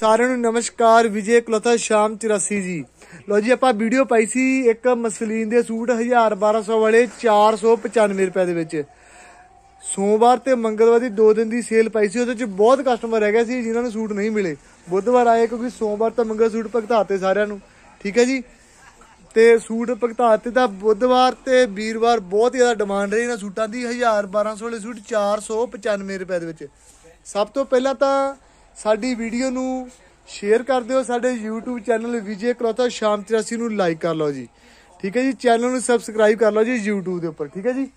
ਸਾਰਿਆਂ ਨੂੰ ਨਮਸਕਾਰ, ਵਿਜੇ ਕਲੋਥਾ ਸ਼ਾਮ 84 ਜੀ। ਲੋ ਜੀ, ਆਪਾਂ ਵੀਡੀਓ ਪਾਈ ਸੀ ਇੱਕ ਮਸਲੀਨ ਦੇ ਸੂਟ 1000 1200 ਵਾਲੇ 495 ਰੁਪਏ ਦੇ ਵਿੱਚ। ਸੋਮਵਾਰ ਤੇ ਮੰਗਲਵਾਰ ਦੀ ਦੋ ਦਿਨ ਦੀ ਸੇਲ ਪਾਈ ਸੀ, ਉਹਦੇ ਚ ਬਹੁਤ ਕਸਟਮਰ ਰਹਿ ਗਏ ਸੀ ਜਿਨ੍ਹਾਂ ਨੂੰ ਸੂਟ ਨਹੀਂ ਮਿਲੇ। ਬੁੱਧਵਾਰ ਆਏ ਕਿਉਂਕਿ ਸੋਮਵਾਰ ਤਾਂ ਮੰਗਲ ਸੂਟ ਭਗਤਾਤੇ ਸਾਰਿਆਂ ਨੂੰ। ਠੀਕ ਹੈ ਜੀ? ਤੇ ਸੂਟ ਭਗਤਾਤੇ ਦਾ ਬੁੱਧਵਾਰ ਤੇ ਵੀਰਵਾਰ ਬਹੁਤ ਜ਼ਿਆਦਾ ਡਿਮਾਂਡ ਰਹੀ ਇਹਨਾਂ ਸੂਟਾਂ ਦੀ। 1000 1200 ਵਾਲੇ ਸੂਟ 495 ਰੁਪਏ ਦੇ ਵਿੱਚ। ਸਭ ਤੋਂ ਪਹਿਲਾਂ ਤਾਂ ਸਾਡੀ ਵੀਡੀਓ ਨੂੰ ਸ਼ੇਅਰ ਕਰ ਦਿਓ। ਸਾਡੇ YouTube ਚੈਨਲ ਵਿਜੇ ਕਲੋਥਾ ਸ਼ਾਮ 84 ਨੂੰ ਲਾਈਕ ਕਰ ਲਓ ਜੀ। ਠੀਕ ਹੈ ਜੀ? ਚੈਨਲ ਨੂੰ ਸਬਸਕ੍ਰਾਈਬ ਕਰ ਲਓ ਜੀ YouTube ਦੇ ਉੱਪਰ। ਠੀਕ ਹੈ ਜੀ?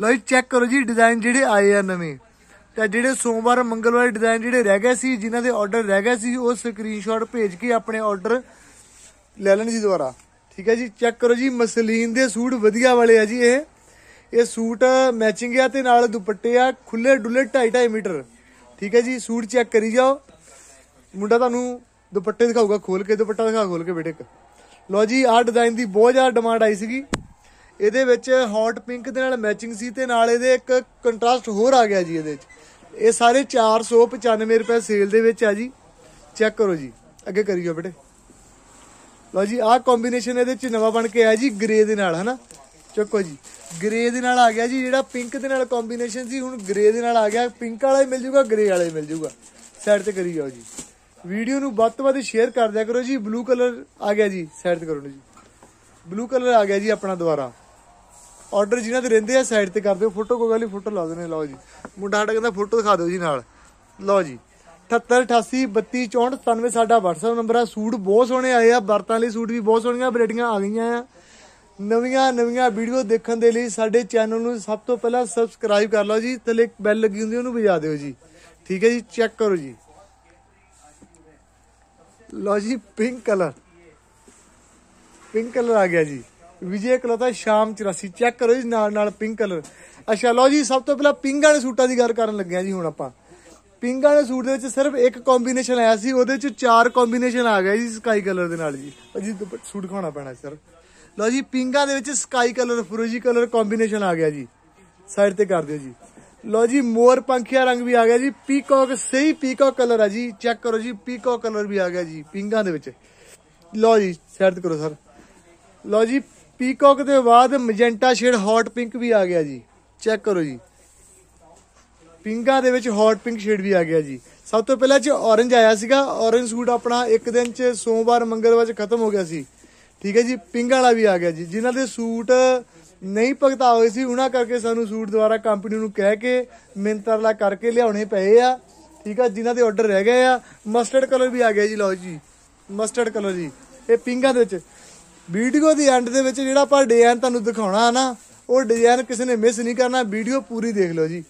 ਲਓ ਜੀ ਚੈੱਕ ਕਰੋ ਜੀ ਡਿਜ਼ਾਈਨ ਜਿਹੜੇ ਆਏ ਆ ਨਵੇਂ। ਤਾਂ ਜਿਹੜੇ ਸੋਮਵਾਰ, ਮੰਗਲਵਾਰ ਡਿਜ਼ਾਈਨ ਜਿਹੜੇ ਰਹਿ ਗਏ ਸੀ, ਜਿਨ੍ਹਾਂ ਦੇ ਆਰਡਰ ਰਹਿ ਗਏ ਸੀ, ਉਹ ਸਕਰੀਨਸ਼ਾਟ ਭੇਜ ਕੇ ਆਪਣੇ ਆਰਡਰ ਲੈ ਲੈਣ ਜੀ ਦੁਬਾਰਾ। ਠੀਕ ਹੈ ਜੀ? ਚੈੱਕ ਕਰੋ ਜੀ, ਮਸਲੀਨ ਦੇ ਸੂਟ ਵਧੀਆ ਵਾਲੇ ਆ ਜੀ ਇਹ। ਇਹ ਸੂਟ ਮੈਚਿੰਗ ਆ ਤੇ ਨਾਲ ਦੁਪੱਟੇ ਆ ਖੁੱਲੇ ਡੁੱਲੇ 2.5 2.5 ਮੀਟਰ। ਠੀਕ ਹੈ ਜੀ, ਸੂਟ ਚੈੱਕ ਕਰੀ ਜਾਓ। ਮੁੰਡਾ ਤੁਹਾਨੂੰ ਦੁਪੱਟੇ ਦਿਖਾਊਗਾ, ਖੋਲ ਕੇ ਦੁਪੱਟਾ ਦਿਖਾ, ਖੋਲ ਕੇ ਬੇਟੇ ਇੱਕ। ਲਓ ਜੀ, ਆਹ ਡਿਜ਼ਾਈਨ ਦੀ ਬਹੁਤ ਜ਼ਿਆਦਾ ਡਿਮਾਂਡ ਆਈ ਸੀਗੀ। ਇਹਦੇ ਵਿੱਚ ਹੌਟ ਪਿੰਕ ਦੇ ਨਾਲ ਮੈਚਿੰਗ ਸੀ ਤੇ ਨਾਲ ਇਹਦੇ ਇੱਕ ਕੰਟਰਾਸਟ ਹੋਰ ਆ ਗਿਆ ਜੀ ਇਹਦੇ ਵਿੱਚ। ਇਹ ਸਾਰੇ 495 ਰੁਪਏ ਸੇਲ ਦੇ ਵਿੱਚ ਆ ਜੀ। ਚੈੱਕ ਕਰੋ ਜੀ, ਅੱਗੇ ਕਰੀਓ ਬੇਟੇ। ਲਓ ਜੀ, ਆਹ ਕੰਬੀਨੇਸ਼ਨ ਇਹਦੇ 'ਚ ਨਵਾਂ ਬਣ ਕੇ ਆਇਆ ਜੀ ਗ੍ਰੇ ਦੇ ਨਾਲ, ਹਨਾ? ਚੱਕੋ ਜੀ। ਗ੍ਰੇ ਦੇ ਨਾਲ ਆ ਗਿਆ ਜੀ, ਜਿਹੜਾ ਪਿੰਕ ਦੇ ਨਾਲ ਕੰਬੀਨੇਸ਼ਨ ਸੀ, ਹੁਣ ਗ੍ਰੇ ਦੇ ਨਾਲ ਆ ਗਿਆ। ਪਿੰਕ ਵਾਲਾ ਹੀ ਮਿਲ ਜੂਗਾ ਗ੍ਰੇ ਵਾਲਾ ਹੀ ਮਿਲ ਜੂਗਾ। ਸਾਈਡ ਤੇ ਕਰੀ ਜਾਓ ਜੀ। ਵੀਡੀਓ ਨੂੰ ਵੱਧ ਤੋਂ ਵੱਧ ਸ਼ੇਅਰ ਕਰ ਦਿਆ ਕਰੋ ਜੀ। ਬਲੂ ਕਲਰ ਆ ਗਿਆ ਜੀ ਸਾਈਡ ਤੇ ਕਰੋ ਜੀ। ਬਲੂ ਕਲਰ ਆ ਗਿਆ ਜੀ ਆਪਣਾ ਦੁਬਾਰਾ। ਆਰਡਰ ਜਿਨ੍ਹਾਂ ਦੇ ਰਹਿੰਦੇ ਆ ਸਾਈਡ ਤੇ ਕਰ ਦਿਓ। ਫੋਟੋ ਕੋਈ ਗੱਲ ਫੋਟੋ ਲਾ ਦੇਣੇ ਲਓ ਜੀ। ਮੁੰਡਾ ਸਾਡਾ ਕਹਿੰਦਾ ਫੋਟੋ ਦਿਖਾ ਦਿਓ ਜੀ ਨਾਲ। ਲਓ ਜੀ। 7888 32 64 97 ਸਾਡਾ WhatsApp ਨੰਬਰ ਆ। ਸੂਟ ਬਹੁਤ ਸੋਹਣੇ ਆਏ ਆ। ਵਰਤਾਂ ਲਈ ਸੂਟ ਵੀ ਬਹੁਤ ਸੋਹਣੀਆਂ ਵੈਰਾਈਟੀਆਂ ਆ ਗਈਆਂ ਆ। ਨਵੀਆਂ ਨਵੀਆਂ ਵੀਡੀਓ ਦੇਖਣ ਦੇ ਲਈ ਸਾਡੇ ਚੈਨਲ ਨੂੰ ਸਭ ਤੋਂ ਪਹਿਲਾਂ ਸਬਸਕ੍ਰਾਈਬ ਕਰ ਲਓ ਜੀ ਥੱਲੇ ਬੈਲ ਲੱਗੀ ਹੁੰਦੀ ਉਹਨੂੰ ਵਜਾ ਦਿਓ ਜੀ। ਠੀਕ ਹੈ ਜੀ, ਚੈੱਕ ਕਰੋ ਜੀ। ਲਓ ਜੀ, ਪਿੰਕ ਕਲਰ। ਪਿੰਕ ਕਲਰ ਆ ਗਿਆ ਜੀ। ਵਿਜੇ ਕਲੋਥਾ ਸ਼ਾਮ 84 ਚੈੱਕ ਕਰੋ ਜੀ ਨਾਲ ਨਾਲ ਪਿੰਕ ਕਲਰ। ਅੱਛਾ, ਲਓ ਜੀ, ਸਭ ਤੋਂ ਪਹਿਲਾਂ ਪਿੰਕ ਵਾਲੇ ਸੂਟਾਂ ਦੀ ਗੱਲ ਕਰਨ ਲੱਗੇ ਆ ਜੀ ਹੁਣ ਆਪਾਂ। ਪਿੰਕ ਵਾਲੇ ਸੂਟ ਦੇ ਵਿੱਚ ਸਿਰਫ ਇੱਕ ਕੰਬੀਨੇਸ਼ਨ ਆਇਆ ਸੀ, ਉਹਦੇ ਚ ਚਾਰ ਕੰਬੀਨੇਸ਼ਨ ਆ ਗਿਆ ਜੀ ਸਕਾਈ ਕਲਰ ਦੇ ਨਾਲ ਜੀ। ਜੀ ਸੂਟ ਖਾਣਾ ਪੈਣਾ ਸਰ ਲਓ ਜੀ ਪਿੰਕਾਂ ਦੇ ਵਿੱਚ ਸਕਾਈ ਕਲਰ ਫਰੋਜੀ ਕਲਰ ਕੰਬੀਨੇਸ਼ਨ ਆ ਗਿਆ ਜੀ। ਸਾਈਡ ਤੇ ਕਰ ਦਿਓ ਜੀ। ਲਓ ਜੀ, ਮੋਰ ਪੰਖੀਆ ਰੰਗ ਵੀ ਆ ਗਿਆ ਜੀ। ਪੀਕੌਕ ਸਹੀ ਪੀਕੌਕ ਕਲਰ ਆ ਜੀ। ਚੈੱਕ ਕਰੋ ਜੀ ਪੀਕੌਕ ਕਲਰ ਵੀ ਆ ਗਿਆ ਜੀ ਪਿੰਕਾਂ ਦੇ ਵਿੱਚ। ਲਓ ਜੀ ਸਾਈਡ ਤੇ ਕਰੋ ਸਰ। ਲਓ ਜੀ ਪੀਕੌਕ ਦੇ ਬਾਅਦ ਮੈਜੈਂਟਾ ਸ਼ੇਡ ਹੌਟ ਪਿੰਕ ਵੀ ਆ ਗਿਆ ਜੀ। ਚੈੱਕ ਕਰੋ ਜੀ। ਪਿੰਕਾਂ ਦੇ ਵਿੱਚ ਹੌਟ ਪਿੰਕ ਸ਼ੇਡ ਵੀ ਆ ਗਿਆ ਜੀ। ਸਭ ਤੋਂ ਪਹਿਲਾਂ ਚ orange ਆਇਆ ਸੀਗਾ। Orange ਸੂਟ ਆਪਣਾ ਇੱਕ ਦਿਨ ਚ ਸੋਮਵਾਰ, ਮੰਗਲਵਾਰ ਚ ਖਤਮ ਹੋ ਗਿਆ ਸੀ। ਠੀਕ ਹੈ ਜੀ ਪਿੰਕ ਵਾਲਾ ਵੀ ਆ ਗਿਆ ਜੀ। ਜਿਨ੍ਹਾਂ ਦੇ ਸੂਟ ਨਹੀਂ ਭਗਤਾ ਹੋਏ ਸੀ, ਉਹਨਾਂ ਕਰਕੇ ਸਾਨੂੰ ਸੂਟ ਦੁਆਰਾ ਕੰਪਨੀ ਨੂੰ ਕਹਿ ਕੇ ਮਿੰਤਰਲਾ ਕਰਕੇ ਲਿਆਉਣੇ ਪਏ ਆ। ਠੀਕ ਆ, ਜਿਨ੍ਹਾਂ ਦੇ ਆਰਡਰ ਰਹਿ ਗਏ ਆ। ਮਸਟਰਡ ਕਲਰ ਵੀ ਆ ਗਿਆ ਜੀ, ਲਓ ਜੀ। ਮਸਟਰਡ ਕਲਰ ਜੀ। ਇਹ ਪਿੰਕਾਂ ਦੇ ਵਿੱਚ। ਵੀਡੀਓ ਦੀ ਐਂਡ ਦੇ ਵਿੱਚ ਜਿਹੜਾ ਆਪਾਂ ਡਿਜ਼ਾਈਨ ਤੁਹਾਨੂੰ ਦਿਖਾਉਣਾ ਹੈ ਨਾ, ਉਹ ਡਿਜ਼ਾਈਨ ਕਿਸੇ ਨੇ ਮਿਸ ਨਹੀਂ ਕਰਨਾ। ਵੀਡੀਓ ਪੂਰੀ ਦੇਖ ਲਓ ਜੀ।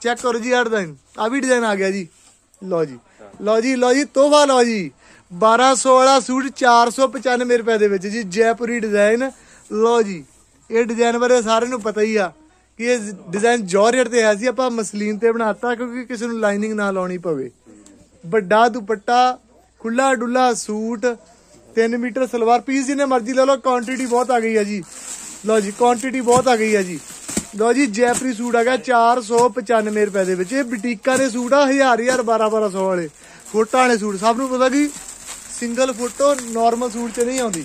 ਚੈੱਕ ਕਰੋ ਜੀ ਆਹ ਡਿਜ਼ਾਈਨ ਆ ਵੀ ਡਿਜ਼ਾਈਨ ਆ ਗਿਆ ਜੀ। ਲਓ ਜੀ। ਲਓ ਜੀ ਲਓ ਜੀ, ਤੋਹਫਾ ਲਓ ਜੀ। 1200 ਵਾਲਾ ਸੂਟ 495 ਰੁਪਏ ਦੇ ਵਿੱਚ ਜੀ, ਜੈਪੁਰੀ ਡਿਜ਼ਾਈਨ ਲਓ ਜੀ, ਇਹ ਡਿਜ਼ਾਈਨ ਬਾਰੇ ਸਾਰਿਆਂ ਨੂੰ ਪਤਾ ਹੀ ਆ ਕਿ ਇਹ ਡਿਜ਼ਾਈਨ ਜੋਰਜਟ ਤੇ ਹੈ ਸੀ, ਆਪਾਂ ਮਸਲੀਨ ਤੇ ਬਣਾਤਾ ਕਿਉਂਕਿ ਕਿਸੇ ਨੂੰ ਲਾਈਨਿੰਗ ਨਾ ਲਾਉਣੀ ਪਵੇ। ਵੱਡਾ ਦੁਪੱਟਾ ਖੁੱਲਾ ਡੁੱਲਾ ਸੂਟ 3 ਮੀਟਰ ਸਲਵਾਰ ਪੀਸ ਜਿੰਨੇ ਮਰਜ਼ੀ ਲੈ ਲਓ ਕੁਆਂਟੀਟੀ ਬਹੁਤ ਆ ਗਈ ਹੈ ਜੀ। ਲਓ ਜੀ ਕੁਆਂਟੀਟੀ ਬਹੁਤ ਆ ਗਈ ਹੈ ਜੀ। ਲਓ ਜੀ, ਜੈਪਰੀ ਸੂਟ ਹੈਗਾ 495 ਰੁਪਏ ਦੇ ਵਿੱਚ। ਇਹ ਬੁਟੀਕਾਂ ਦੇ ਸੂਟ ਆ 1000 1000 12 1200 ਵਾਲੇ। ਫੋਟੋ ਵਾਲੇ ਸੂਟ, ਸਭ ਨੂੰ ਪਤਾ ਕਿ ਸਿੰਗਲ ਫੋਟੋ ਨਾਰਮਲ ਸੂਟ 'ਚ ਨਹੀਂ ਆਉਂਦੀ।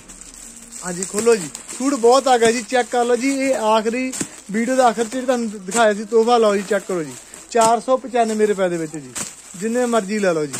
ਹਾਂਜੀ, ਖੋਲੋ ਜੀ। ਸੂਟ ਬਹੁਤ ਆ ਗਿਆ ਜੀ ਚੈੱਕ ਕਰ ਲਓ ਜੀ। ਇਹ ਆਖਰੀ ਵੀਡੀਓ ਦਾ ਆਖਰ 'ਚ ਤੁਹਾਨੂੰ ਦਿਖਾਇਆ ਸੀ, ਤੋਹਫਾ ਲਓ ਜੀ ਚੈੱਕ ਕਰੋ ਜੀ। 495 ਰੁਪਏ ਦੇ ਵਿੱਚ ਜੀ। ਜਿੰਨੇ ਮਰਜ਼ੀ ਲੈ ਲਓ ਜੀ।